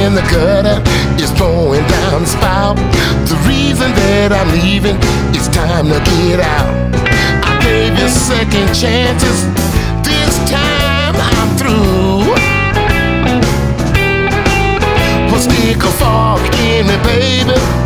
in the gutter is pouring down the spout. The reason that I'm leaving it's time to get out. I gave you second chances. This time I'm through. Well, stick a fork in me, baby.